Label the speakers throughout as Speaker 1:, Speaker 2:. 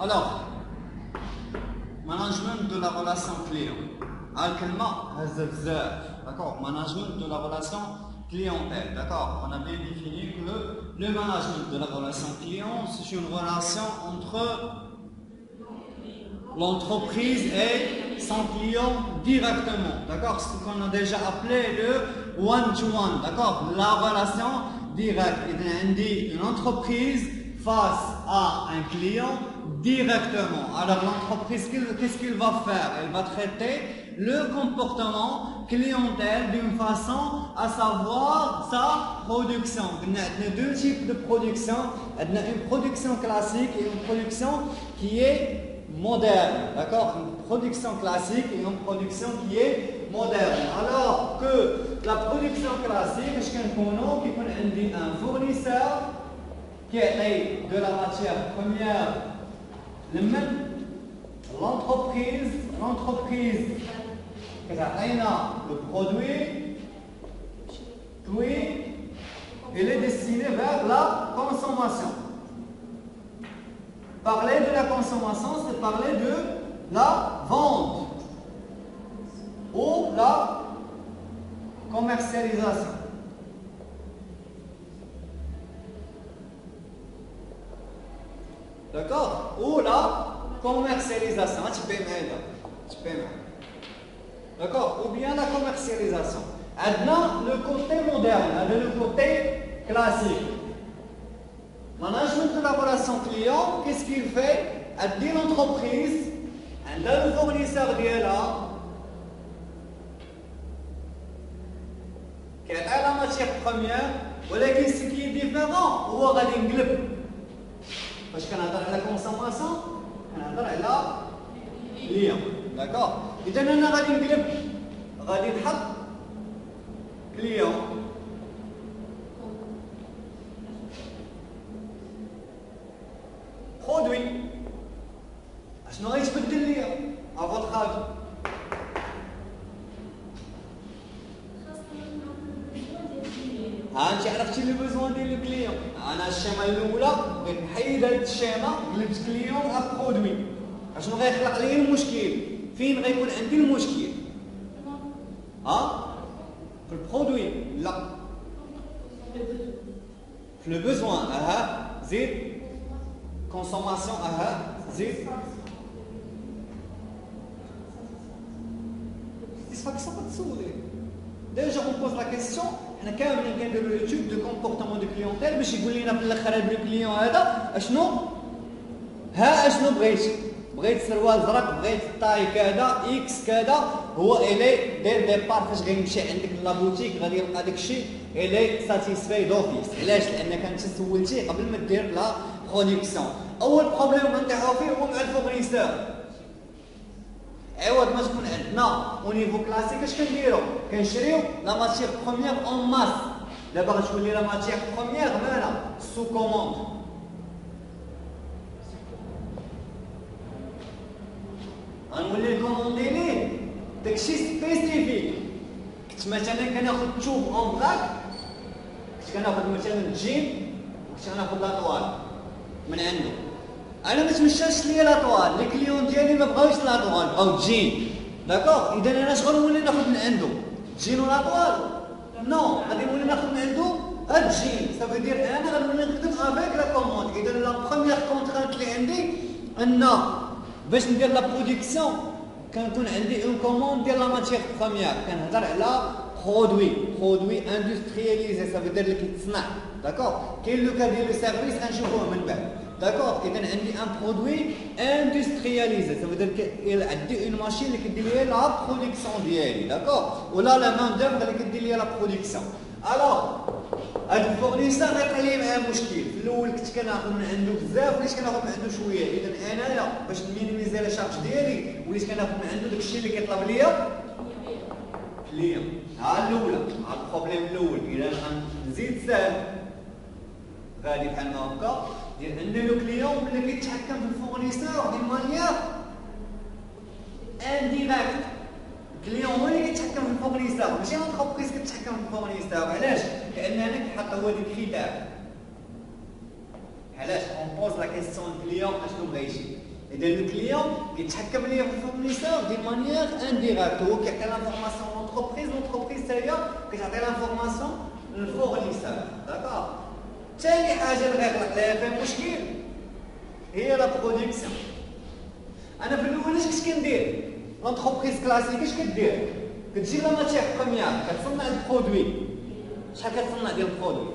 Speaker 1: Alors, management de la relation client. D'accord Management de la relation clientèle. D'accord On a bien défini que le, management de la relation client, c'est une relation entre l'entreprise et son client directement. D'accord Ce qu'on a déjà appelé le one-to-one. D'accord La relation directe. Il y a une entreprise face à un client directement. Alors l'entreprise, qu'est-ce qu'il va faire? Elle va traiter le comportement clientèle d'une façon à savoir sa production. Il y a deux types de production. Il y a une production classique et une production qui est moderne. D'accord? Une production classique et une production qui est moderne. Alors que la production classique, je qui un fournisseur qui est de la matière première. L'entreprise l'entreprise le produit puis il est destiné vers la consommation. Parler de la consommation c'est parler de la vente ou la commercialisation D'accord Ou la commercialisation. Ah, tu peux Tu peux D'accord Ou bien la commercialisation. Maintenant, le côté moderne, le côté classique. Management de la relation client, qu'est-ce qu'il fait Elle dit l'entreprise, elle le fournisseur là, qui a la matière première, ولكن ce qui est différent هو غادي نقلب فاش كنهضر على consommation كنهضر على client d'accord اذا أنا غادي نقلب غادي نحط client produit اشنو غيتبدل ليا افوت خاطر ها انت عرفتي les besoins ديال ال client أنا ال schéma الاولى نحيد هاد ال schéma قلبت client produit اشنو غيخلق لي المشكل فين غيكون عندي المشكل ها في ال produit لا في le besoin أها زيد consommation أها زيد satisfaction كتسولي déjà on pose la question حنا كاملين كنديروا l'étude de comportement de clientèle باش يقول لنا في الآخر هذا ال client هذا اشنو ها اشنو بغيت بغيت سروال زرق بغيت taille كذا X كذا هو الي de départ فاش غيمشي عندك la boutique غادي يلقى داك il est satisfait d'office علاش لانك انت سولتي قبل ما دير la production اول problème غنطيحو فيه هو مع ال fournisseur عوض ما تكون عندنا au niveau classique اش كنديرو كنشريو la matière première en masse دابا غتولي la matière première مالا sous commande غنولي نكوموندي ليه داكشي spécifique مثلا كناخد توب اون بلاك كنت كناخد مثلا جين كنت كناخد la toile من عنده. أنا ما تمشاش ليا la toile ال client ديالي ما بغاوش la toile بغاو jean. d'accord اذا أنا شغل نولي نأخذ من عنده. jean و la toile non. غادي نولي نأخذ من عنده غتجي ça veut dire أنا غنولي نخدم avec la commande اذا la première contrainte اللي عندي. ان باش ندير la production كنكون عندي une commande ديال la matière première كنهضر على produit produit industrialisé ça veut dire اللي كيتصنع d'accord كاين le cas ديال le service غنشوفوه من بعد d'accord اذا عندي un produit industrialisé ça veut dire عندي une machine اللي كدير لي la production ديالي d'accord ولا la main d'œuvre اللي كدير لي la production alors هاد ال fournisseur غيبقى لي معاه مشكل. في الأول كنت كناخذ من عنده بزاف وليت كناخذ من عنده شوية. اذا أنايا باش نمينيميزي la charge ديالي وليت كناخذ من عنده داكشي اللي كيطلب ليا. ليا. ها الأولى ها ال problème الأول. إذا غنزيد سهل. غادي بحال هكا ديال ان le client ملي كيتحكم في ال fournisseur d'une manière indirecte ال client هو اللي كيتحكم في ال fournisseur ماشي؟ l'entreprise كتحكم في ال fournisseur علاش؟ لأن أنا كيحط هو des critères علاش؟ on pose la question ال client اشنو بغا يجي إذا ال client كيتحكم ليا في ال fournisseur d'une manière indirecte هو كيعطي l'information l'entreprise l'entreprise هي كتعطي l'information لل fournisseur d'accord ثاني حاجة اللي غيطلق لها فيها مشكل. هي la production أنا في الأول اش كنت كندير؟ l'entreprise classique اش كدير كتجي la matière première كتصنع ال produit شحال كتصنع ديال ال produit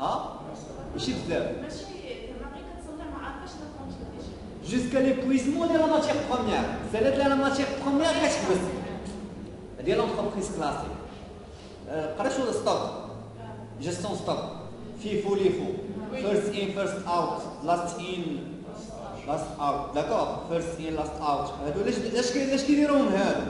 Speaker 1: ها ماشي بزاف jusqu'à l'épuisement ديال la matière première سالات la matière première كتحبس ديال l'entreprise classique قرا شو stock gestion stock FIFO LIFO first in first out last in last out d'accord first in last out هادو علاش علاش علاش كيديروهم هادو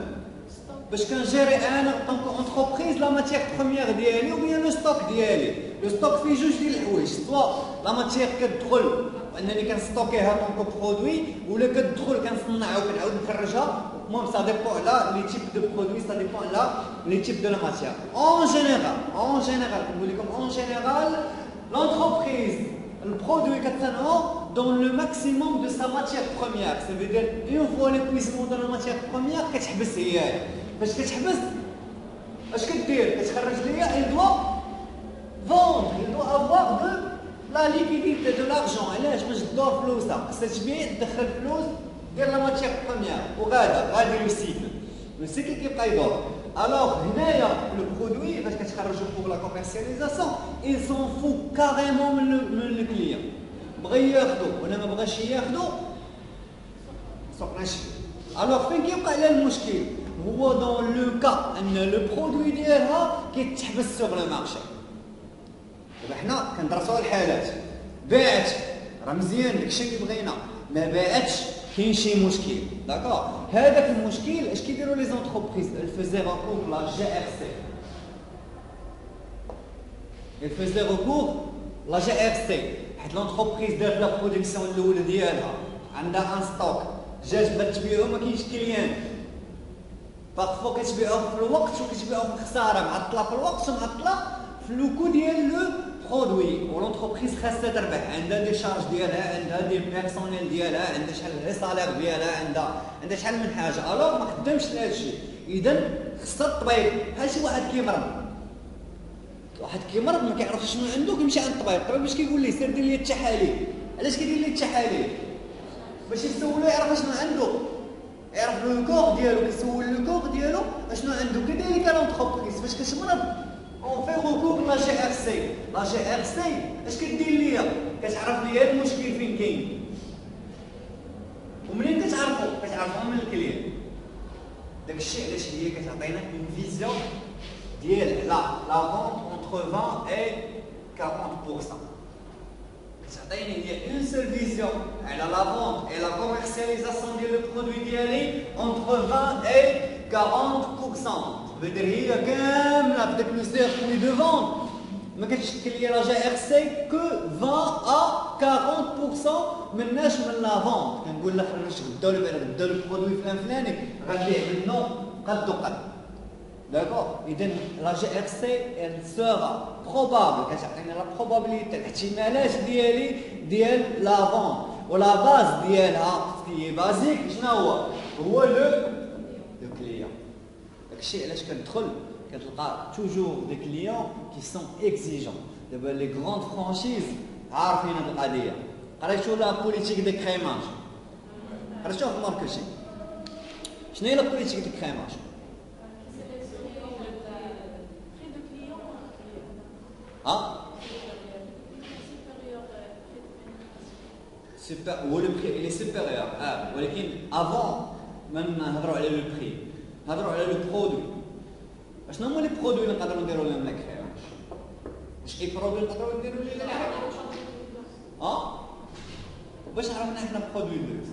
Speaker 1: باش كنجيري أنا en tant qu'entreprise la matière première ديالي ou bien le stock ديالي le stock فيه جوج ديال الحوايج soit la matière كتدخل انني كنستوكيها en tant que produit ولا كتدخل كنصنعها وكنعاود نخرجها المهم ça dépend على les types de produits ça dépend على les types de la matière en général en général كنقول لكم en général l'entreprise ال produit كتصنعو dans le maximum de sa matière première ça veut dire une fois l'épuisement de la matière première كتحبس هي فاش كتحبس اش كدير كتخرج ليا elle doit vendre elle doit avoir de la liquidité de l'argent علاش باش تدور فلوسها خصها تبيع تدخل فلوس دير la matière première وغادا غادي le cycle le cycle كيبقى يدور alors هنايا le produit فاش كتخرجو vers la commercialisation elle s'en fout carrément من من ال client بغى ياخدو ولا ما بغاش ياخدو سوق ناشي alors فين كيبقى على المشكل؟ هو dans le cas où le produit ديالها كيتحبس sur le marché دابا حنا كندرسوا الحالات. باعت راه مزيان داكشي اللي بغينا. ما باعتش كاين شي مشكل. d'accord هذاك المشكل اش كيديروا les entreprises elles faisaient recours la GRC elles faisaient recours la GRC حيت l'entreprise دارت la production الاولى ديالها عندها un stock جات بغات تبيعو ما كاينش client parfois كتبيعو في الوقت وكتبيعو في الخساره معطله في الوقت ومعطله في le coût ديال le produit و l'entreprise خاصها تربح عندها des charges ديالها عندها des personnels ديالها عندها شحال les salaires ديالها عندها عندها شحال من حاجة alors ما خدامش لهذا الشيء اذا خصها الطبيب بحال شي واحد كيمرض واحد كيمرض ما كيعرفش شنو عنده كيمشي عند الطبيب. الطبيب باش كيقول ليه سير دير les التحاليل. علاش كيدير les التحاليل؟ باش يسولو يعرف شنو عنده. يعرف le corps ديالو كيسول le corps ديالو اشنو عنده. كذلك l'entreprise فاش كتمرض اون في ركوب لا جي ار سي. لا جي ار سي اش كدير ليا؟ كتعرف ليا المشكل فين كاين. ومنين كتعرفو؟ كتعرفو من ال client. داك الشيء علاش هي كتعطينا une vision ديال la la vente entre 20 et 40% كتعطيني هي une seule vision على la vente et la commercialisation ديال le produit ديالي entre 20 et 40% بدر هي كامله بداك le circuit de vente ما كتشكل لي la GRC que 20 à 40% مناش من la vente كنقول لك خرج غدا ولا بعد غدا le produit فلان فلاني غنبيع منه قد وقد d'accord اذا la GRC elle sera probable كتعطينا la probabilité الاحتمالات ديالي ديال la vente و la base ديالها ce qui basique شنو هو هو le le client داكشي علاش كندخل كتلقى toujours des clients qui sont exigeants دابا les grandes franchises عارفين هاد القضية قريتو la politique d'écrémage قريتوها في ال marketing شنو هي la politique d'écrémage ها les supérieurs آه ولكن avant ما نهضروا على le prix نهضروا على le produit شنو هما les produits اللي نقدروا نديروا لهم écrémage واش أي produit نقدروا نديروا ليه؟ لا آه باش عرفنا حنا produit luxe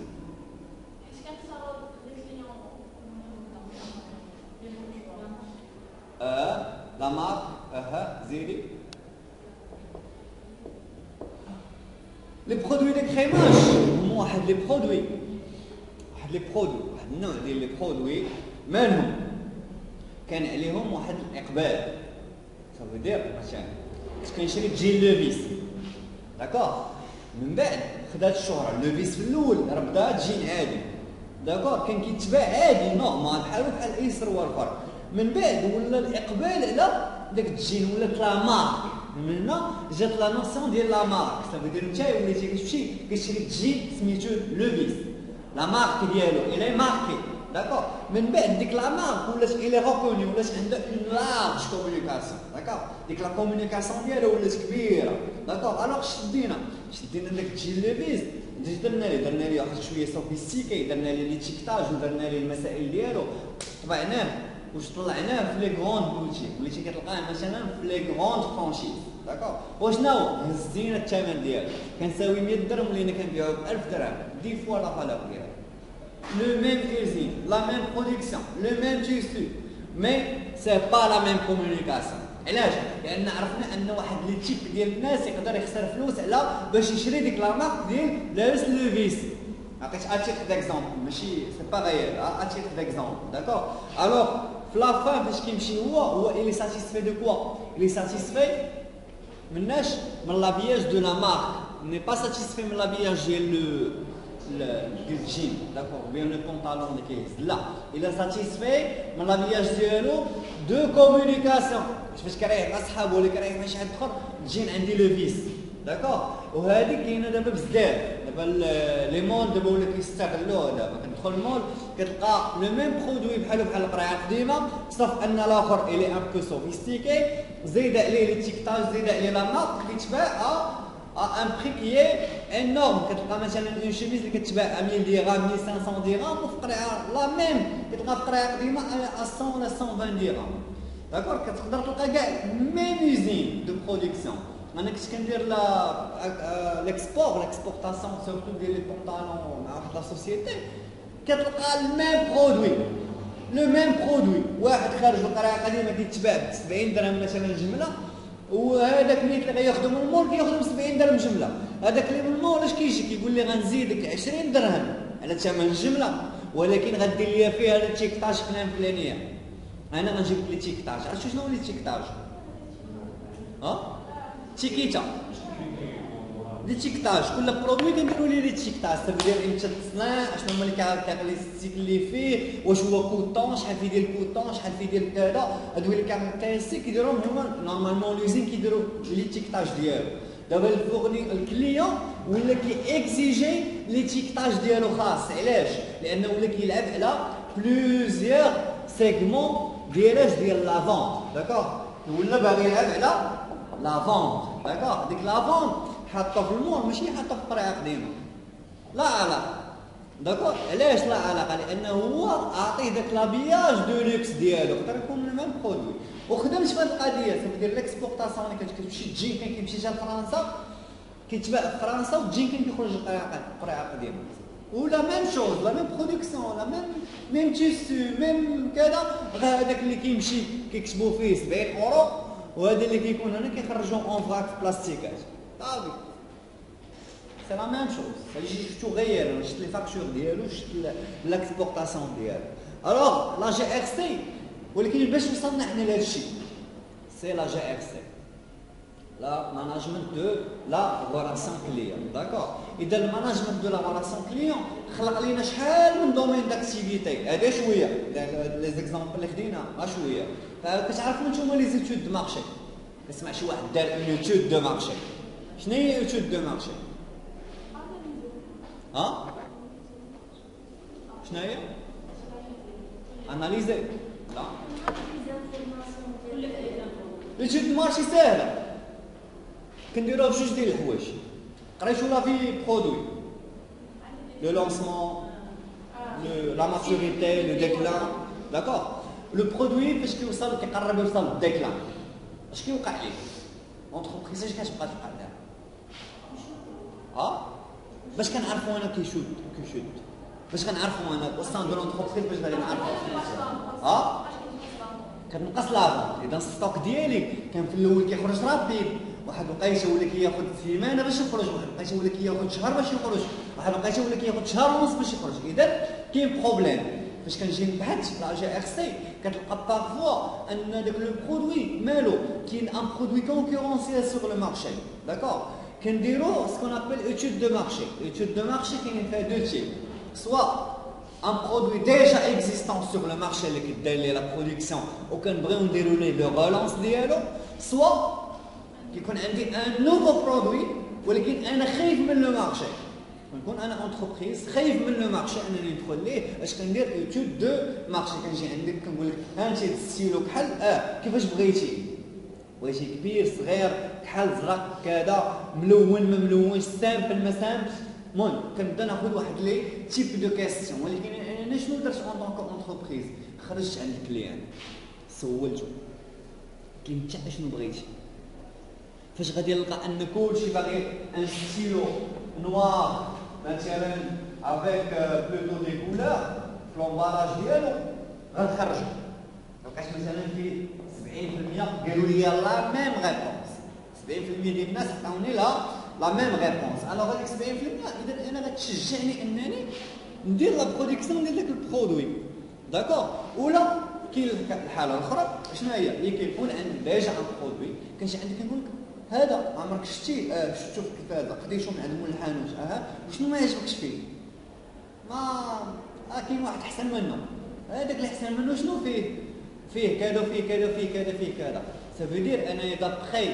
Speaker 1: أه؟ la marque؟ أه؟ زيدي les produits d'écrémage هما واحد les produits واحد les produits واحد النوع ديال les produits مالهم كان عليهم واحد الإقبال. ça veut dire مثلا كنت كنشري jean Levi's. d'accord من بعد خدات الشهرة. Levi's في الأول بدا جين عادي d'accord كان كيتباع عادي normal بحالو بحال اي سروال اخر من بعد ولا الإقبال على داك الجين ولات la marque من هنا جات la notion ديال la marque ça veut dire نتا وليتي كتمشي كتشري جين سميتو Levi's la marque ديالو elle est marquée d'accord من بعد ديك la marque ولات elle est reconnue ولات عندها une large communication d'accord ديك la communication ديالها ولات كبيره d'accord alors شدينا شدينا داك ال jean Levi's درنا ليه درنا ليه واحد شوية sophistiqué درنا ليه l'étiquetage ودرنا ليه المسائل ديالو طبعناه واش طلعناه في les grandes boutiques وليتي كتلقاه مثلا في les grandes franchises d'accord وشنو هزينا الثمن ديالو كنساوي 100 درهم ولينا كنبيعو ب 1000 درهم des fois la valeur ديالو le même usine, la même production le même tissu mais c'est pas la même communication علاش؟ لأن عرفنا ان واحد les types ديال الناس يقدر يخسر فلوس على باش يشري ديك la marque ديال لابس Levi's عطيت à titre d'exemple ماشي c'est pas غير à titre d'exemple d'accord alors في la fin فاش كيمشي هو هو il est satisfait de quoi il est satisfait مناش من l'habillage de la marque n'est pas satisfait من l'habillage ديال ديال ال jean d'accord bien le pantalon اللي كيهز لا إلى satisfait من l'habillage ديالو de communication فاش كريه مع صحابو ولا كريه مع شي حد اخر الجين عندي Levi's d'accord وهذه كاينة دابا بزاف دابا les malls دابا ولا كيستغلوه دابا كتدخل المول كتلقى le même produit بحالو بحال القريعة القديمة sauf أن الآخر il est un peu sophistiqué زيد عليه l'étiquetage زيد عليه la marque كيتباع un prix qui énorme كتلقى مثلا une chemise اللي كتباع 1000 درهم 1500 درهم وفي القريعة la même كتلقى في القريعة قديمة 100 ولا 120 درهم d'accord كتقدر تلقى كاع même usine de production أنا كنت كندير la l'export l'exportation surtout ديال les pantalons مع واحد la société كتلقى ال même produit le même produit واحد خارج القريعة قديمه كيتباع ب 70 درهم مثلا جملة. وهذاك اللي غياخذو من المول كياخذو ب 70 درهم جملة. هذاك اللي من المول اش كيجي؟ كيقول لي غنزيدك 20 درهم. على ثمن الجمله ولكن غدير لي فيها l'étiquetage فلان فلانيه أنا غنجيب لك l'étiquetage عرفتوا شنو هو l'étiquetage ها؟ étiquetage l'étiquetage كل produit كنديروا ليه l'étiquetage ça veut dire إمتى تصنع شنو هما les caractéristiques اللي فيه واش هو coton شحال فيه ديال ال coton شحال فيه ديال كذا هادو les caractéristiques كيديروهم هما normalement l'usine كيديروا l'étiquetage ديالو دابا الفورني ال client ولا كي exiger l'étiquetage ديالو خاص علاش لأنه ولا كيلعب على plusieurs segments ديال اش ديال la vente d'accord ولا باغي يلعب على la vente d'accord ديك la vente حاطه في المول ماشي حاطه في الطريقة قديمة. لا علاقة. d'accord علاش لا علاقه لأنه هو أعطيه داك l'habillage de luxe ديالو. يقدر يكون ال même produit وخدمت في هذه القضية ça veut dire l'exportation اللي كتمشي الجين كان كيمشي حتى لفرنسا كيتباع في فرنسا والجين كان كيخرج القريعة قديمة. و la même chose la même production la même même tissu même كذا هذاك اللي كيمشي كيكتبوا فيه 70 اورو وهذا اللي كيكون هنا كيخرجوا اون في بلاستيكات صافي c'est la même chose فاجي شفتو غير شفت les factures ديالو شفت l'exportation ديالو alors la GRC ولكن باش وصلنا حنا لهذا الشيء c'est la GRC la management de la relation client d'accord اذا ال management de la relation client خلق لينا شحال من domaines d'activité هذا شوية les exemples اللي خدينا شوية كتعرفوا نتوما les études de marché كتسمع شي واحد دار une étude de marché شنو هي étude de marché ها شنو هي analyser la étude de marché ساهله كنديروها بجوج ديال الحوايج قريتو la vie produit le lancement la maturité le déclin d'accord le produit فاش كيوصل كيقرب يوصل لل déclin اش كيوقع ليه entreprise اش كتبقى تبقى لها آه باش كنعرفوا أنا كيشود كيشود باش كنعرفوا أنا وسط de l'entreprise باش غادي نعرفوا آه كتنقص la vente اذا ال stock ديالي كان في الأول كيخرج rapide واحد الوقيته ولا كياخذ سيمانه باش يخرج واحد الوقيته ولا كياخذ شهر باش يخرج واحد الوقيته ولا كياخذ شهر ونص باش يخرج اذا كاين problème فاش كنجي نبحث la GRC كتلقى parfois ان داك le produit مالو كاين un produit concurrentiel sur le marché d'accord كنديرو ce qu'on appelle étude de marché étude de marché كاينين فيها deux types soit un produit déjà existant sur le marché اللي كدير ليه la production وكنبغيو نديرو ليه le relance ديالو soit كيكون عندي un nouveau produit ولكن أنا خايف من le marché نكون أنا entreprise خايف من le marché أنني ندخل ليه؟ أش كندير étude de marché كنجي عندك كنقول لك ها أنت ستيلو كحل؟ آه. كيفاش بغيتي؟ بغيتي كبير صغير كحل زرق كذا ملون ما ملونش simple ما simple المهم كنبدا ناخذ واحد les types de questions ولكن أنا شنو درت en tant qu'entreprise خرجت عند ال client. سولته. كاين حتى شنو بغيتي؟ فاش غادي نلقى أن كلشي باغي un stylo noir مثلا avec plutôt des couleurs في l'emballage ديالو غنخرجو لقيت مثلا في 70% قالوا لي la même réponse 70% ديال الناس عطاوني la la même réponse alors هذيك 70% اذا أنا غتشجعني انني ندير la production ديال داك ال produit d'accord ولا كاين الحاله الاخرى شنو هي اللي كيكون عند déjà un produit كنجي عندك كنقول لك هذا عمرك شتي آه شفتو في التلفازه خديتو من عند مول الحانوت آه؟ وشنو ما يعجبكش فيه؟ ما آه كاين واحد أحسن منه. هذاك اللي أحسن منه شنو فيه؟ فيه كذا فيه كذا فيه كذا فيه كذا ça veut dire أنا d'après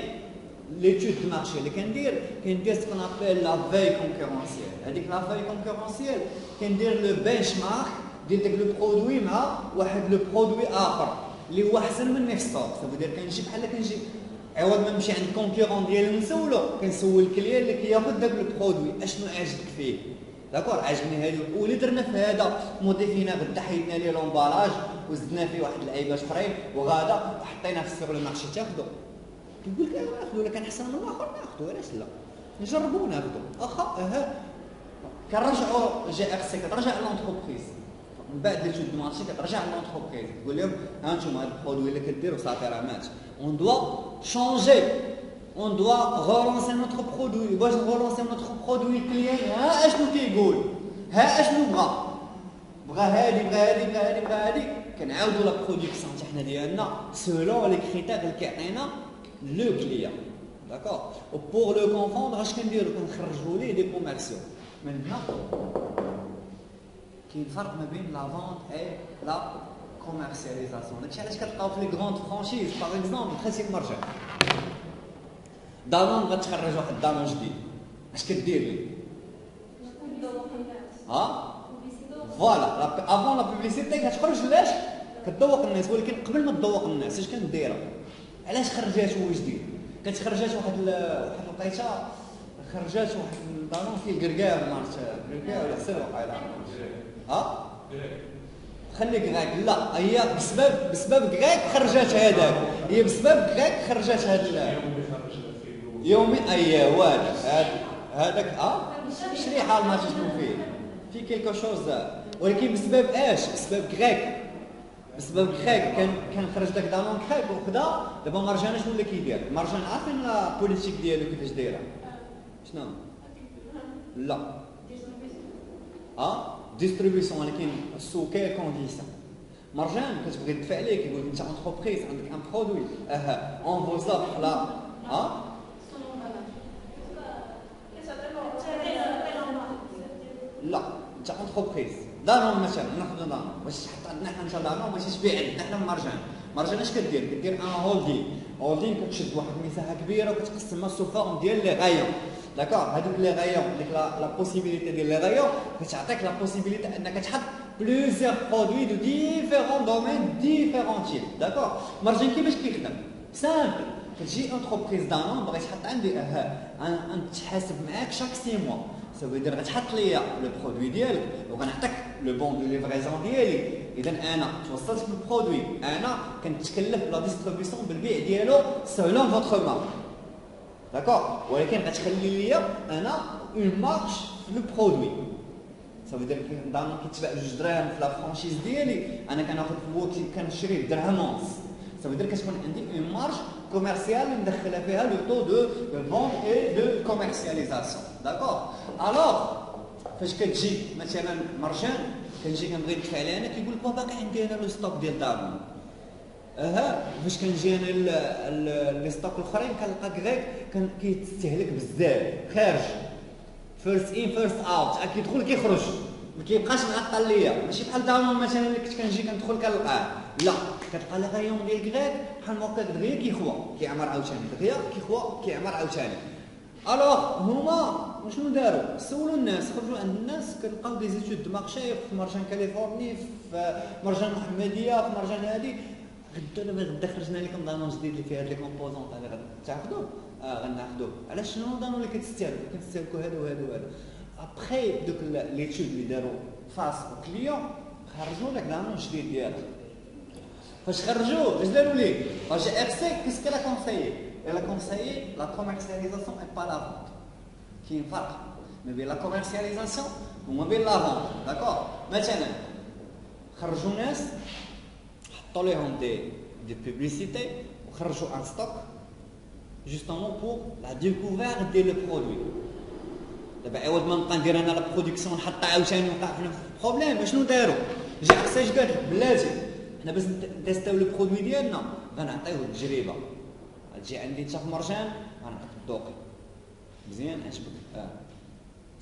Speaker 1: l'étude de marché اللي كندير كندير ce qu'on appelle la veille concurrentielle هذيك la veille concurrentielle كندير le benchmark ديال داك le produit مع واحد le produit آخر اللي هو أحسن مني في stock ça veut dire كنجي بحال كنجي عوض ما نمشي عند concurrent ديالي نسولو كنسول ال client اللي كياخذ داك ال produit أشنو عاجبك فيه؟ d'accord عجبني هذا واللي درنا في هذا. موديفينا غدا حيدنا ليه l'emballage وزدنا فيه واحد اللعيبات اخرين وغادا وحطيناه في السوق ال marché تاخذو كيقول لك ايوا ناخذو الا كان احسن من الآخر؟ ناخذو علاش لا؟ نجربو ناخذو اخا أها كنرجعوا GRC كترجع l'entreprise من بعد l'étude marché كترجع l'entreprise تقول لهم ها أنتم هذا ال produit اللي كديروا صافي راه مات. On doit changer. On doit relancer notre produit. باش relancer notre produit ال client ها اشنو كيقول ها اشنو بغا بغا هادي بغا هادي بغا هادي بغا هادي كنعاودوا la production تاعنا ديالنا selon les critères اللي كيعطينا le client d'accord و pour le confondre اش كنديرو كنخرجوا ليه des commerciaux من هنا كاين فرق ما بين la vente et la commercialisation داكشي علاش كتلقاو في les grandes franchises par exemple خاصك مرجان Danone غتخرج واحد Danone جديد اش كدير لي ها فوالا افون لا بوبليسيتي كتخرج لاش كتذوق الناس ولكن قبل ما تذوق الناس اش كنديرها علاش خرجات هو جديد؟ كانت خرجات واحد واحد الوقيته خرجات واحد دانون فيه الكركار مارت الكركار ولا حسن وقيلا ها؟ خليك غاك لا هي بسبب بسبب غاك خرجت هذاك. هي بسبب غاك خرجت هذا يومي أي واد هذاك آه؟ شريحه ما شنو فيه. في كيلكو شوز. ولكن بسبب اش بسبب غاك بسبب غاك كان كان خرج داك دانون كريك وخدا دابا ما رجعناش ولا كيدير؟ ما رجعنا عارفين لا بوليتيك ديالو كيفاش دايره؟ شنو؟ لا. آه؟ ديستريبيسيون ولكن السوق كاين كونديسيون مرجان كتبغي تدفع عليك يقول انت اونتربريز عندك ان برودوي أها اون فو زابخ لا ها لا انت entreprise دارهم مثلا ناخذ دارهم باش تحط عندنا حنا الله باش تبيع عندنا حنا مرجان مرجان اش كدير كدير un holding holding كتشد واحد المساحه كبيره وكتقسمها sous forme ديال les rayons d'accord هذوك les rayons ديك la possibilité ديال les rayons كتعطيك la possibilité انك تحط plusieurs produits de différents domaines différents types d'accord مرجان كيفاش كيخدم simple كتجي entreprise Danone بغيت تحط عندي آه تحاسب معاك chaque six mois ça veut dire غتحط ليا le produit ديالك وغنعطيك le bon de livraison ديالي اذا أنا توصلت بال produit أنا كنتكلف la distribution بالبيع ديالو selon votre marque d'accord ولكن غتخلي ليا أنا une marge في le produit ça veut dire Danone كيتباع جوج دراهم في la franchise ديالي أنا كناخذ هو كنشري بدرهم ونص ça veut dire كتكون عندي une marge commerciale ندخلها فيها le taux de vente et de commercialisation d'accord alors فاش كتجي مثلا مرجان كنجي كنبغي ندفع عليه أنا كيقول لك باقي عندي أنا le stock ديال دانون أها فاش كنجي أنا les stocks الأخرين كنلقى غير كيتستهلك بزاف خارج. first in first out كيدخل كيخرج. ما كيبقاش معطل ليا. ماشي بحال دانون مثلا اللي كنت كنجي كندخل كنلقاه. لا كتلقى le rayon ديال غريك بحال هكا دغيا كيخوى. كيعمر عاوتاني. دغيا كيخوى كيعمر عاوتاني. alors هما شنو داروا؟ سولوا الناس خرجوا عند الناس كنلقاو des études de marché في مرجان كاليفورني في مرجان محمديه في مرجان هادي. غدا دابا غدا خرجنا لكم دانون جديد اللي فيه هاد les composants اللي غتاخذوه آه غناخذوه علاش شنو دانون اللي كتستهلكوا كتستهلكوا هادو وهادو وهادو ابخي دوك ليتود اللي داروا فاس كليون خرجوا لك دانون جديد ديالها فاش خرجوه اش داروا ليه فاش اكسي كيسكي لا كونسيي لا كونسيي لا كوميرسياليزاسيون اي با لا فونت كاين فرق ما بين لا كوميرسياليزاسيون وما بين لا فونت داكور مثلا خرجوا ناس حطوا لهم دي دي بوبليسيتي وخرجوا ان ستوك justement pour la découverte ديال le produit دابا عوض ما نبقى ندير أنا la production نحطها عاوتاني ونوقع في نفس ال problème شنو داروا جا عكساش قال بلاتي حنا باش نتيستيو le produit ديالنا غنعطيوه التجربه تجي عندي انت في مرجان غنعطيك الدوقي مزيان عجبك آه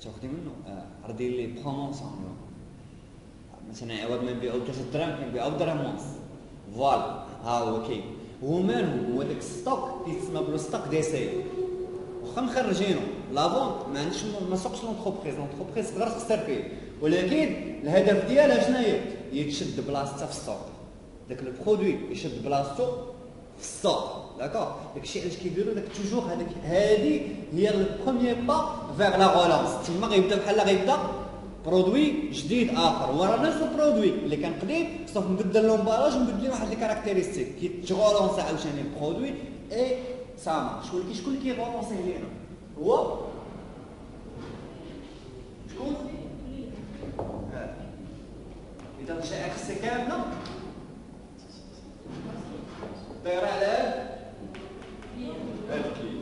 Speaker 1: تاخدي منه آه راه دير les promotions مثلا عوض ما نبيعو 3 دراهم كنبيعو بدرهم ونص voilà ها هو كاين هو مالو هو داك ال stock كيتسمى ب le stock d'essai واخا مخرجينو la vente ما عنديش ما سوقش l'entreprise l'entreprise تقدر تخسر فيه ولكن الهدف ديالها شناهي هي تشد بلاصتها في السوق داك ال produit يشد بلاصتو في السوق d'accord داكشي علاش كيديروا داك toujours هذيك هذه هي ال premier pas vers la relance تما غيبدا بحال غيبدا produit جديد آخر. ورا نفس ال produit اللي كان قديم صافي نبدل l'emballage ونبدل واحد les caractéristiques كيتغولونسي عاوتاني ال produit اي سا شكون اللي شكون اللي كيغولونسي لينا؟ هو؟ شكون؟ إذا جاء إكس كاملة. دايره على هذا الكليب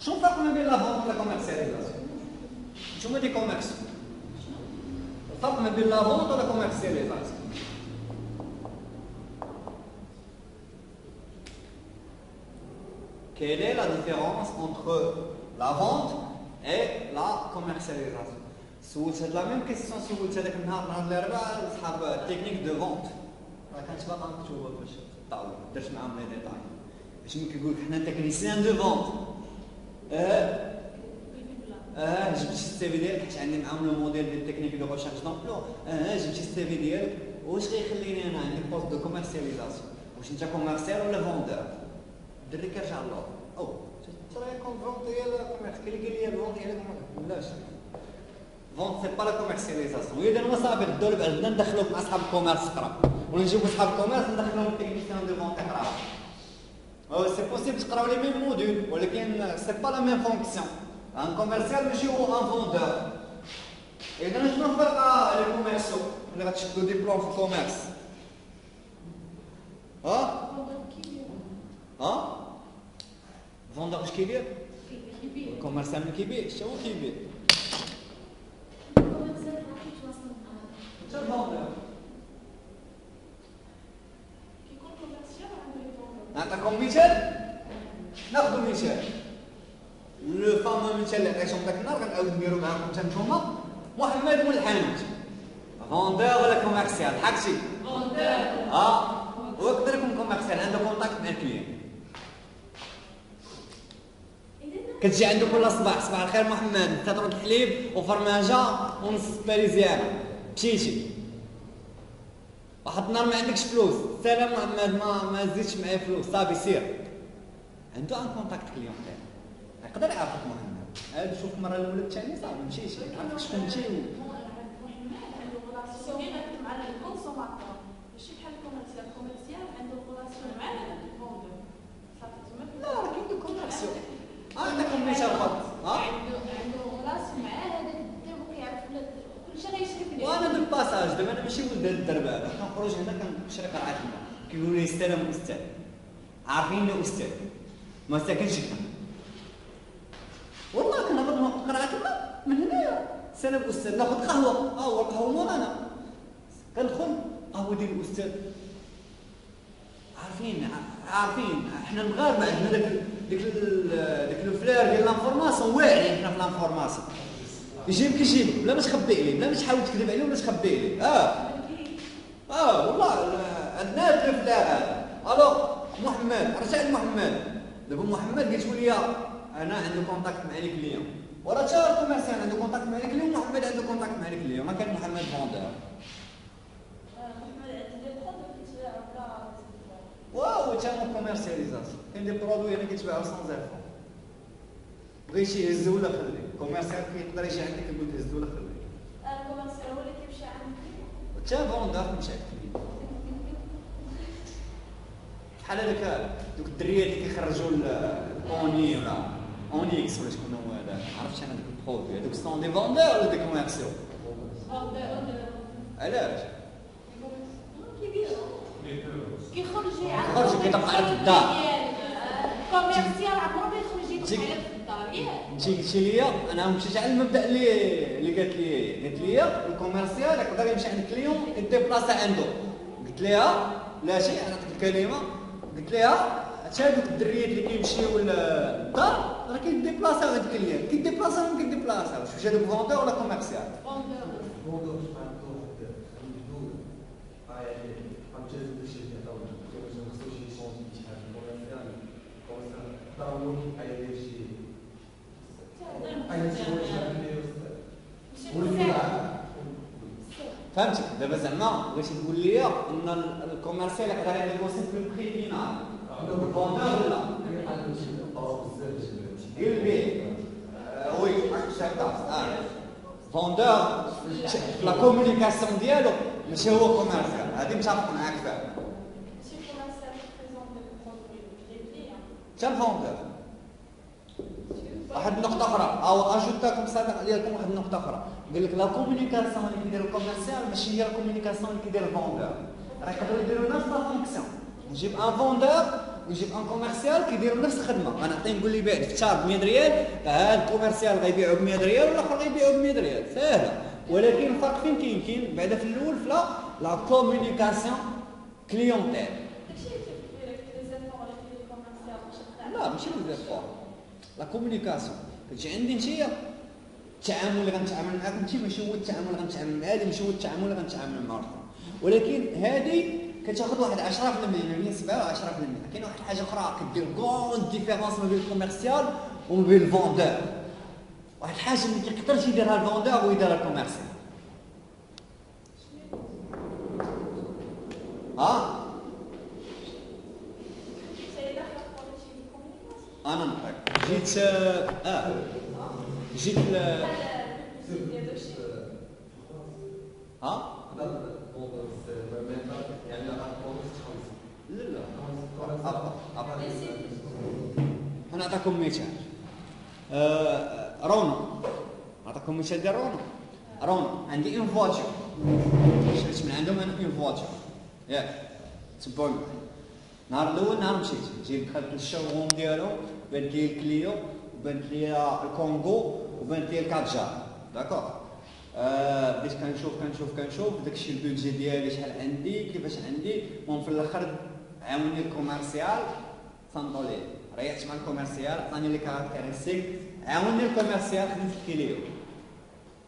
Speaker 1: شنو الفرق ما بين لا ولا كوميرسياليزاسيون؟ نتوما دي كوميرس الفرق ما بين لا فونت ولا كوميرسياليزاسيون Quelle est la différence entre la vente et la commercialisation? سولت هاد la même question سولت هذاك النهار نهار الاربعاء صحاب ال techniques de vente راه كانت باقا آه آه جبت ال CV ديالك حيت عندي معاهم le module ديال ال techniques de recherche d'emploi آه جبت ال CV ديالك واش غيخليني أنا عندي poste de commercialisation واش انت كوميرسيال ولا فوندور الدري كيرجع للور أو ترى كون فونت ديال كوميرس كاين اللي قال لي الفونت ديال لاش فونت سي با لا كوميرسياليزاسيون اذا ما صافي غدو بدنا ندخلوك مع صحاب الكوميرس أخرى ولا نجيبو صحاب الكوميرس ندخلوهم تكنيسيان دو فونت أخرى سي بوسيبل تقراو لي ميم موديل ولكن سي با لا ميم فونكسيون ان كوميرسيال ماشي هو ان فوندور اذا شنو الفرق لي كوميرسو اللي غتشدو ديبلوم في ال commerce ها ها vendeur اش كيدير ال commercial ما كيبيعش هو كيبيع نعطيكم مثال ناخذ مثال le fameux مثال اللي عطيتهم ذاك النهار غنعاود نديرو معاكم حتى نتوما. محمد الحانوت vendeur ولا commercial حكتي آه ويقدر يكون commercial عنده contact مع ال client كتجي عنده كل صباح صباح الخير محمد تضرب الحليب وفرماجه ونص parisienne مشيتي واحد النهار ما عندكش فلوس سلام محمد ما ما زيدش معايا فلوس صافي سير عنده un contact client يقدر يعرفك محمد عاد شوف المره الاولى الثانية صافي مشيتي عرفت شكون انت لا راه كاين دو كوميرسيون. آه عندكم مثال فقط ها
Speaker 2: عنده عنده راسي معاه هذا الدرب كيعرف كل شيء غيشري في
Speaker 1: وأنا دابا أنا ماشي ولد الدرب هذا. كنخرج هنا كنشري قرعه الماء كيقولوا لي السلام أستاذ. عارفين أستاذ. ما ساكنش هنا والله كنهضر ناخذ قرعه الماء من هنايا سلام أستاذ ناخذ قهوة. آه هو القهوه مورانا كندخل قهوة ديال الاستاذ عارفين عارفين إحنا المغاربه عندنا داك ديك ديك ال flair ديال l'information واعرين حنا في l'information. يجيب كيجيب بلا ما تخبي عليه بلا ما تحاول تكذب عليه ولا تخبي عليه آه. آه والله عندنا الفلير ألو محمد رجع لمحمد. دابا محمد قلت لي أنا عندي contact مع les clients وراه تا ال commercial عنده contact مع les clients محمد عنده contact مع les clients ما كان محمد vendeur واو تما commercialisation كاين des produits أنا كيتباعو سون زيرو بغيتي يهز ولا خلي. commercial كيقدر يجي عندك يقول لك هز ولا خلي تا vendeur مشى بحال هذاك دوك الدريات اللي كيخرجوا الاوني ولا؟ اونيكس ولا شكون هو هذا عرفتش أنا دوك ال produits هذوك sont des vendeurs ولا des commerciaux علاش
Speaker 2: كيخرج
Speaker 1: يخرج كيطبق على الدار.
Speaker 2: commercial عمرو ما يخرج يطبق عليك في الدار ياك
Speaker 1: انت قلتي لي أنا مشيت على المبدا اللي اللي قالت لي قالت لي ال commercial يقدر يمشي عند client يديبلاصا عنده قلت لها لا شيء أنا عطيتك الكلمة قلت لها حتى هذوك الدريات اللي كيمشيو للدار راه كيديبلاصا عند client كيديبلاصا ولا كيديبلاصا واش هذوك vendeur ولا commercial؟ فهمتك. دابا زعما بغيتي تقول لي إن ال commercial يقدر ي négocier في ال prix آه، آه vendeur la communication ديالو ماشي هو commercial هذه متفق معاك فيها حتى ال vendeur واحد النقطة أخرى أو أجوتاكم سابقا ديالكم واحد النقطة أخرى قال لك la communication اللي كيدير ال commercial ماشي هي la communication اللي كيدير ال vendeur راه يقدروا يديروا نفس la fonction نجيب un vendeur ويجيب un commercial كيديروا نفس الخدمة أنا نعطيه نقول لي بيع دفتر ب 100 ريال هذا ال commercial غيبيعو ب 100 ريال والاخر غيبيعو ب 100 ريال ساهلة ولكن الفرق فين كاين كاين بعدا في الأول في la communication clientèle لا ماشي لي la communication كتجي عندي نتيا التعامل اللي غنتعامل معاك انت ماشي هو التعامل اللي غنتعامل مع هذه ماشي هو التعامل اللي غنتعامل مع الآخر ولكن هذه كتاخذ واحد 10% ما بين 7 و 10% كاين واحد الحاجة أخرى كدير une différence ما بين ال commercial وما بين ال vendeur واحد الحاجة اللي كيقدرش يديرها ال vendeur ويديرها ال commercial ها؟ أنا نطيق. جيت آه. جيت أنا اعطيكم مثال رونو اعطيكم مثال ديال Renault Renault عندي une voiture شريت من عندهم أنا une voiture ياك تبعوني النهار الأول نهار مشيت جيت دخلت لل showroom ديالو بانت لي ال Clio وبانت لي ال Kangoo وبانت لي ال Kadjar d'accord آه، بديت كنشوف كنشوف كنشوف داكشي ال budget ديالي شحال عندي كيفاش عندي. المهم في الآخر عاوني ال commercial صنطوا ليه ريحت مع ال commercial عطاني les caractéristiques عاوني ال commercial خديت Clio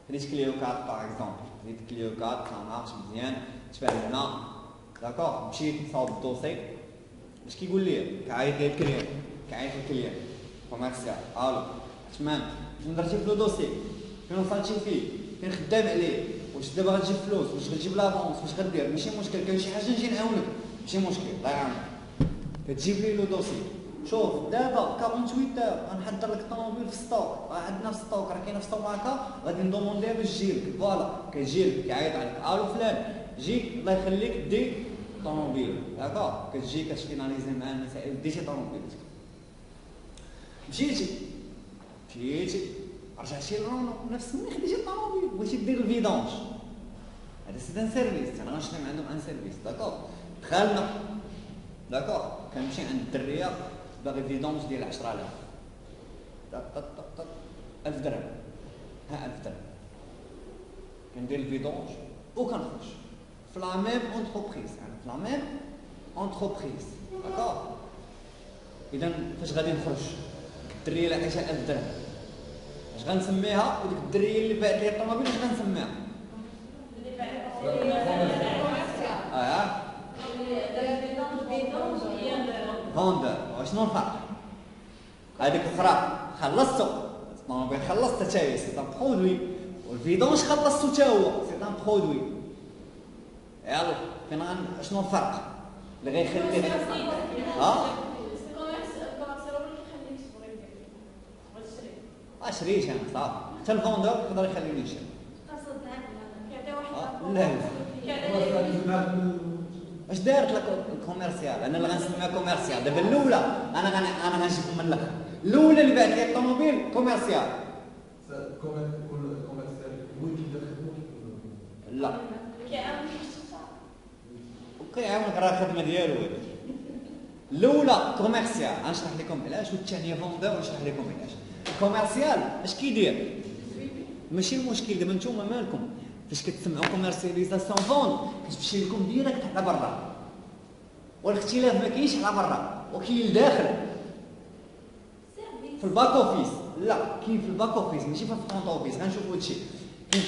Speaker 1: خديت Clio quatre par exemple خديت Clio quatre ما عرفتش مزيان تبان لنا d'accord مشيت نصاوب ال dossier. اش كيقول لي كيعيط لي ال client كيعيط ال client commercial. ألو عثمان درتي في le dossier. فين وصلتي فيه. فين خدام عليه. واش دابا غتجيب فلوس؟ واش غتجيب l'avance؟ واش غدير؟ ماشي مشكل. كاين شي حاجة نجي نعاونك. ماشي مشكل. الله يعاونك. كتجيب لي le dossier. شوف دابا 48 heures غنحضر لك الطوموبيل في stock. راه عندنا في stock. راه كاينة في stock ما كا غادي ندومونديها باش تجيلك voilà. كتجيلك كيعيط عليك. ألو فلان. جيك. الله يخليك. دي طوموبيل. داكا كتجي كت finaliser مع المسائل ديتي طوموبيل. مشيتي. مشيتي. رجعتي لرونو نفس ملي خديتي الطوموبيل بغيتي دير ال vidange هذا c'est un service أنا غنشري عندهم un service d'accord دخلنا d'accord كنمشي عند الدريه باغي vidange ديال 10000 طق طق طق طق 1000 درهم ها 1000 درهم كندير ال vidange وكنخرج في la même entreprise يعني في la même entreprise d'accord اذا فاش غادي نخرج الدريه عطيتها 1000 درهم اش غنسميها؟ وديك الدريه اللي باعت لي الطوموبيل اش غنسميها؟ آه. vendeur وشنو الفرق هذيك الاخرى خلصتو. الطوموبيل خلصت حتى هي. c'est un produit. وال vidange خلصتو حتى هو؟ c'est un produit. يلا. فين شنو الفرق اللي غيخلي ها؟ اشريش أنا صافي حتى ال vendeur يقدر يخليني نشري لا اش دارت لك ال commercial أنا اللي غنسميها commercial دابا الاولى أنا غن... أنا غنجيبهم من الآخر الاولى اللي بعت لي الطوموبيل commercial لا. كيعاونك راه الخدمه ديالو الاولى commercial غنشرح لكم علاش والثانيه vendeur ونشرح لكم علاش ال commercial اش كيدير ماشي المشكل دابا نتوما مالكم فاش كتسمعوا commercialisation vente كتمشي لكم directe على برا والاختلاف ما كاينش على برا وكاين لداخل في ال back office لا كاين في ال back office ماشي في ال front office غنشوفوا هادشي كاين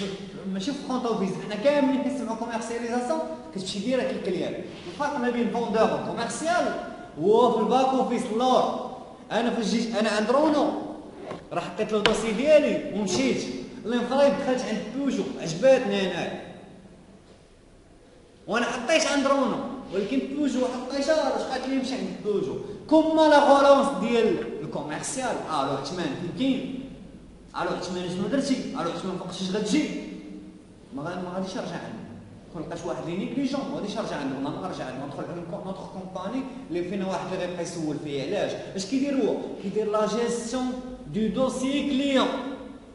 Speaker 1: ماشي في الفرونت اوفيس حنا كاملين كنسمعوا commercialisation كتمشي directe لل client الفرق ما بين vendeur و commercial هو في ال back office اللور أنا فاش جيت أنا عند رونو راه حطيت له الدوسي ديالي ومشيت. الانفرايد دخلت عند بيوجو عجباتني هنايا وأنا حطيت عند رونو. ولكن بيوجو حطيتها باش قالت لي نمشي عند بيوجو كوما لا غولونس ديال الكوميرسيال؟ ألو عثمان فين كاين ألو عثمان شنو درتي؟ ألو عثمان فوقاش غتجي ما غاديش نرجع عندك كون لقيت واحد لي نيكليجون ما غاديش نرجع عندهم أنا ما نرجع عندهم ندخل عند نوتخ كومباني اللي فينا واحد اللي غيبقى يسول فيه علاش؟ اش كيدير هو؟ كيدير la gestion de dossier client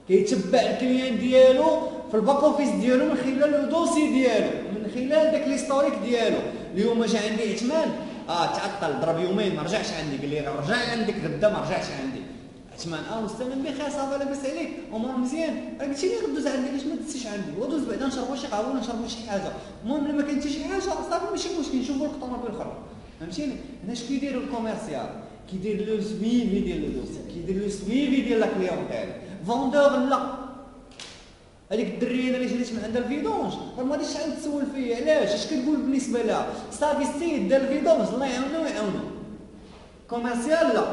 Speaker 1: كيتبع ال client ديالو في ال back office ديالو من خلال ال dossier ديالو من خلال داك l'historique ديالو اليوم جا عندي عثمان آه تعطل ضرب يومين ما رجعش عندي قال لي رجع عندك غدا ما رجعش عندي عثمان آه مستمن بخير صافي لاباس عليك امور مزيان راه قلتي لي غدوز عندي علاش ما دزتيش عندي ودوز بعدا نشربوا شي قهوه ولا نشربوا شي حاجة المهم لما كانت شي حاجة صافي ماشي مشكل نشوفوا لك طوموبيل أخرى فهمتيني هنا اش كيديروا ال commercial كيدير le suivi ديال le dossier كيدير le suivi ديال la clientèle vendeur لا هذيك الدريه اللي شريت من عندها ال vidange راه ما غاديش تعاود تسول فيه علاش اش كتقول بالنسبة لها صافي السيد دار ال vidange الله يعاونو ويعاونو commercial لا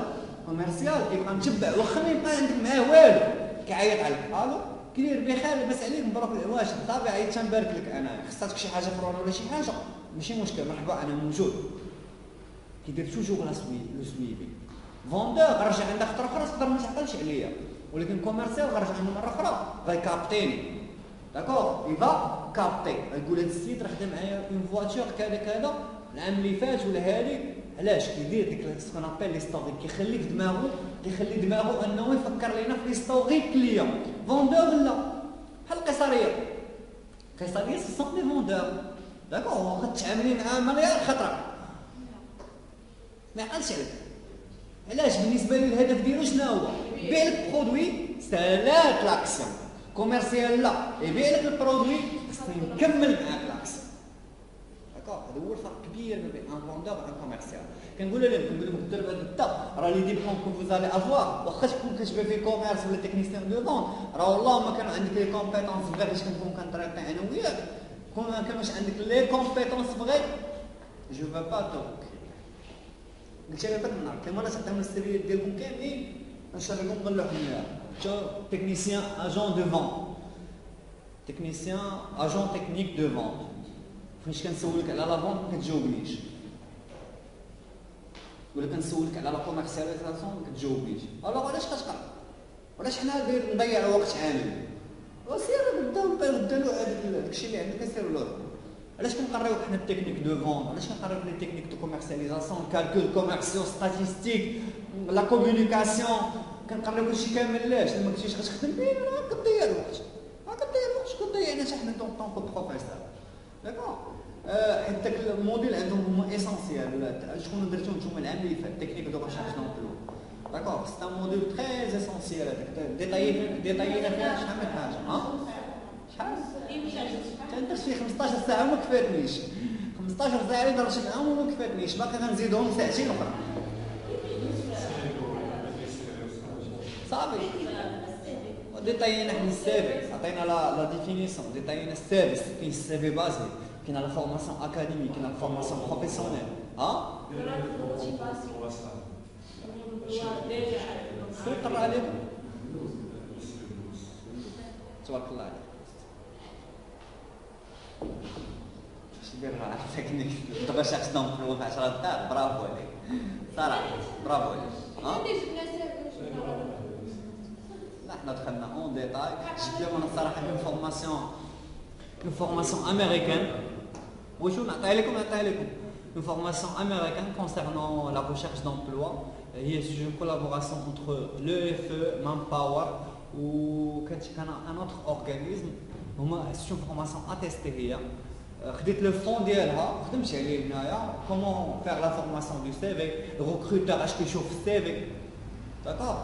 Speaker 1: commercial كيبقى متبع واخا ما يبقى عندك معاه والو كيعيط عليك ألو كبير بخير لاباس عليك مبروك العواش صافي عيطت نبارك لك أنا خصاتك شي حاجة فرونه ولا شي حاجة ماشي مشكل مرحبا أنا موجود كيدير توجور لا لو سويفي فوندور رجع عندك خطره أخرى تقدر ما تعقلش عليا ولكن كوميرسيال غنرجع عنده مره أخرى غيكابتيني داكور يبا كابتي يقول هذا السيد راه خدم معايا اون فواتور كذا كذا العام اللي فات ولا هادي علاش كيدير ديك سكون ابيل ليستوريك كيخلي في دماغه كيخلي دماغه انه يفكر لينا في l'historique client vendeur لا بحال القيصريه القيصريه ce sont des vendeurs d'accord واخا تتعاملي معاه مليار خطره ما يعقلش عليك. علاش بالنسبة لي الهدف ديالو شنو هو؟ بيع لك produit سالات l'action. commercial لا. يبيع لك ال produit خصني نكمل معاك l'action. d'accord هذا هو الفرق كبير ما بين un vendeur و un commercial كنقول لهم كنقول لهم الدرب هذا الدا راه لي ديبلوم كو فوزالي أفوار. واخا تكون كتبان في كوميرس ولا تكنيسيان دو فون راه والله ما كان عندك لي كومبيتونس فغي باش كنكون كنطريقي أنا وياك. كون ما كانوش عندك لي كومبيتونس فغي je ne veux pas لها بك النهار كما أنا تعطيهم السيريات ديالكم كاملين نشرح لكم نطلعهم ليها تكنيسيان اجون دو فون تكنيسيان اجون تكنيك دو فون فاش كنسولك على la vente ما كتجاوبنيش ولا كنسولك على la commercialisation ما كتجاوبنيش alors علاش كتقرا علاش حنا نضيع وقت عامل وسير قدام ردوا هذاك الشيء اللي عندك سير له علاش كنقريو حنا ال technique de vente علاش كنقريو les techniques de commercialisation calcul commercial statistiques la communication كنقريو كلشي كامل. علاش لما كنتيش غتخدم؟ به راه كتضيع الوقت. راه كتضيع الوقت. شكون ضيعنا حتى حنا en tant que professeur d'accord حيت داك ال module عندهم هما essentiel شكون درتو نتوما العام اللي فات؟ technique de recherche d'emploi d'accord c'est un module très essentiel هذاك détaillé ديتايينا فيها شحال من حاجة ها شحال تندرت فيه 15 ساعه وما كفاتنيش 15 ساعه اللي درت معاهم وما كفاتنيش باقي غنزيدهم ساعتين أخرى صافي ديتايينا حنا السيفي عطينا لا لا ديفينيسيون ديتايينا السيرفيس كاين السيفي بازي كاين لا فورماسيون اكاديميك كاين لا فورماسيون بروفيسيونيل ها سيقرا عليكم تبارك الله عليك اش دير راه تكنيك دابا شخص نوم في 10 دقائق برافو عليك صراحة برافو عليك ها لا حنا دخلنا en détail جبت لهم أنا الصراحه une formation une formation américaine وشو نعطيها لكم نعطيها لكم une formation américaine concernant la recherche d'emploi هي c'est une collaboration entre l'OF Manpower و كان un autre organisme هما c'est une formation attestée هي خديت le fond ديالها خدمت عليه هنايا. comment faire la formation de CV ال recruteur اش كيشوف ال CV d'accord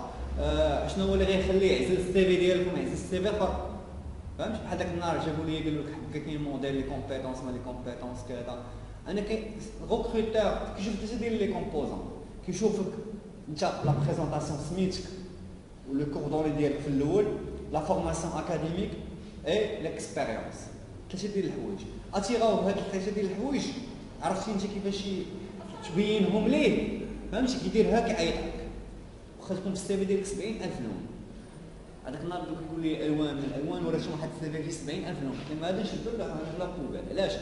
Speaker 1: شنو هو اللي غيخليه يعزل ال CV ديالكم يعزل ال CV اخر فهمت بحال داك النهار جابوا لي قالوا لك كاين module les compétences ما les compétences كذا. أنا كاين recruteur كيشوف ثلاثة ديال les composants كيشوفك أنت la présentation سميتك و les coordonnées ديالك في الأول لا فورماسيون اكاديميك اي ليكسبيريونس ثلاثة ديال الحوايج اتيغاو بهاد الثلاثه ديال الحوايج عرفتي انت كيفاش تبينهم ليه فهمتي كيدير هكا يعيطك واخا تكون في السي في ديالك 70000 لون هذاك النهار دوك يقول لي الوان من الالوان ورات واحد السي في فيه 70000 لون قلت هذا نشدو لا لا بوبال علاش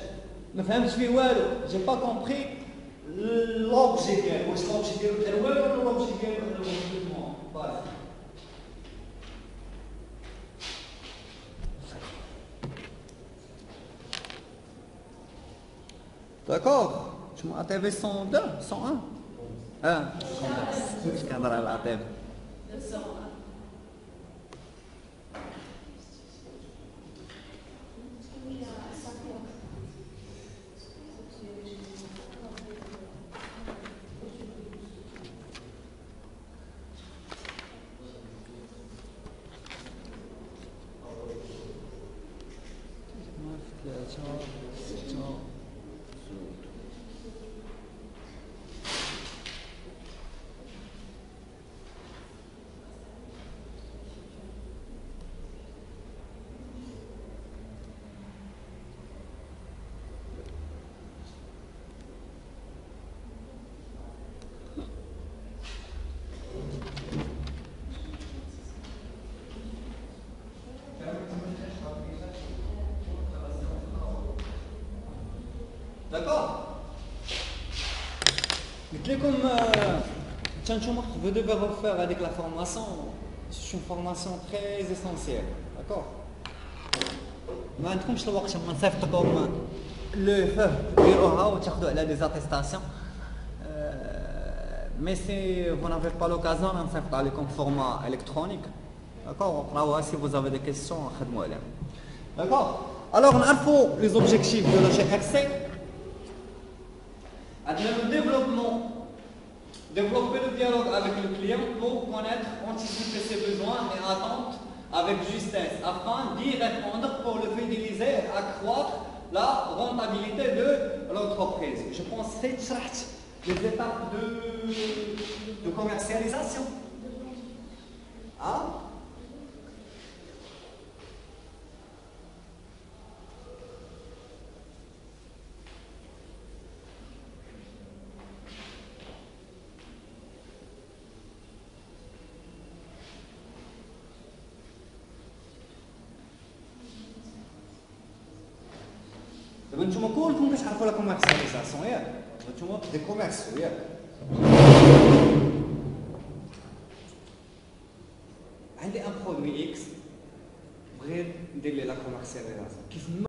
Speaker 1: ما فهمتش فيه والو جي با كومبري لوبجي ديالو واش لوبجي ديالو الالوان ولا لوبجي ديالو الالوان D'accord. Tu m'as ATV 102, 101 Hein? 102. 101. vous devez refaire avec la formation c'est une formation très essentielle d'accord ما عندكمش الوقت ما نصيفطكم لو فه ديروها وتاخذوا على دي زاتيستاسيون مي سي vous n'avez pas l'occasion نصيفط عليكم فورما الكترونيك d'accord قراوها si vous avez des questions خدموا عليها d'accord alors نعرفوا les objectifs de la GRC le Développer le dialogue avec le client pour connaître, anticiper ses besoins et attentes avec justesse afin d'y répondre pour le fidéliser et accroître la rentabilité de l'entreprise. Je pense que c'est les étapes de, de commercialisation. Hein? commerciaux ياك عندي un produit X بغيت ندير ليه la commercialisation كيف